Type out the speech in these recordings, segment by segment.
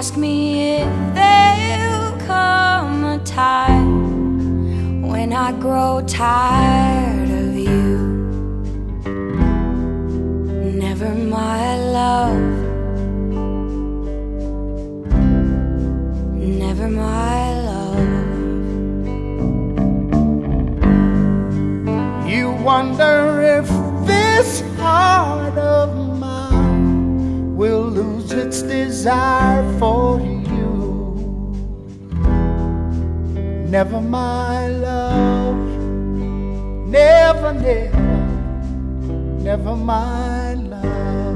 Ask me if there'll come a time when I grow tired of you. Never, my love. Never, my love. You wonder if this heart of will lose its desire for you. Never, my love. Never, never, never, my love.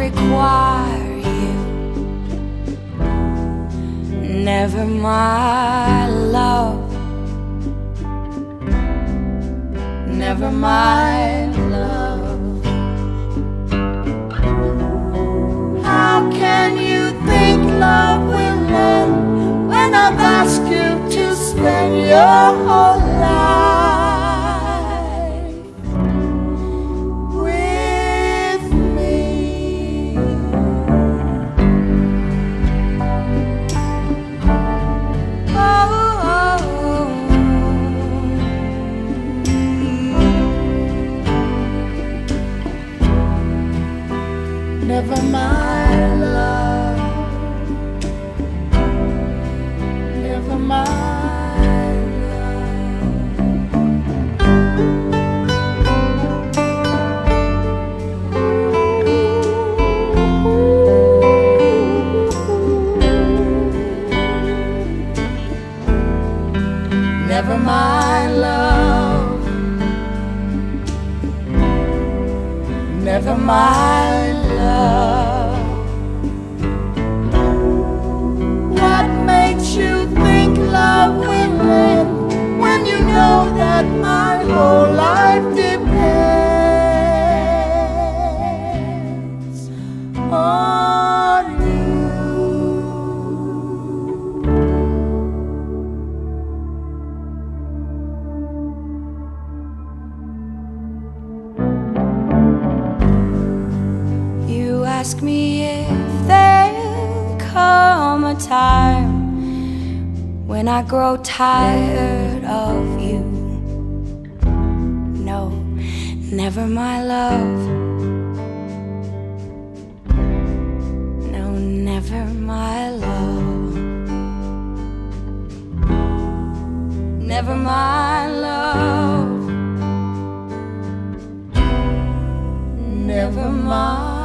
Require you. Never, my love. Never, my love. How can you think love will end when I've asked you to spend your whole Never mind, love. Never mind. Never my love. Never my love. ask me if there'll come a time when I grow tired of you. No, never my love. No, never my love. Never my love. Never my.